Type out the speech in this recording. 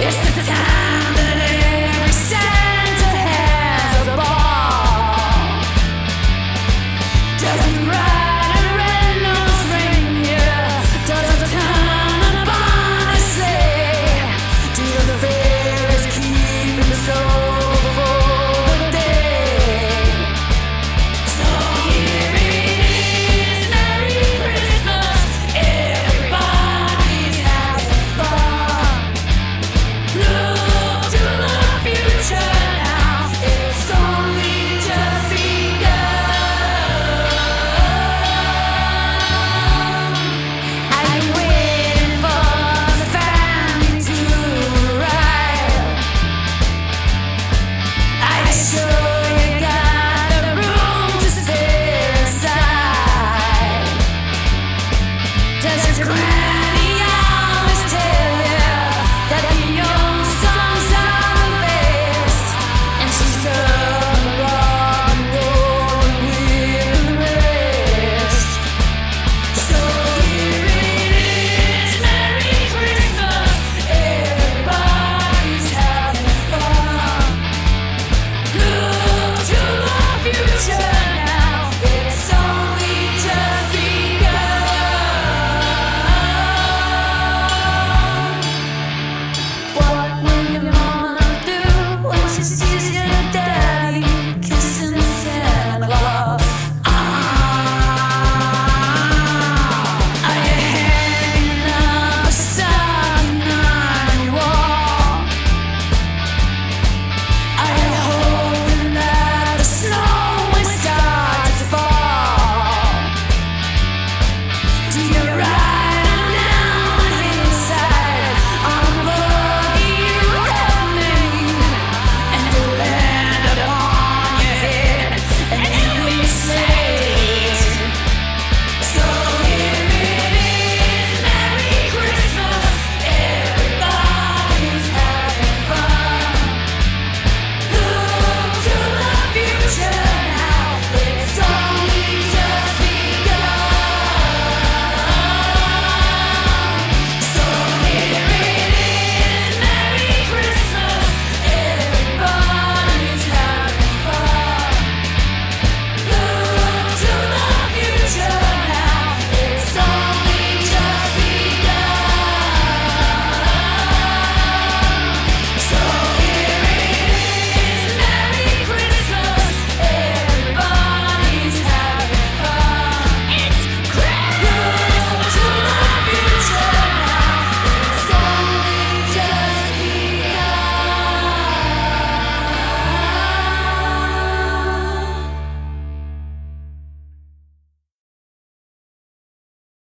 It's the time.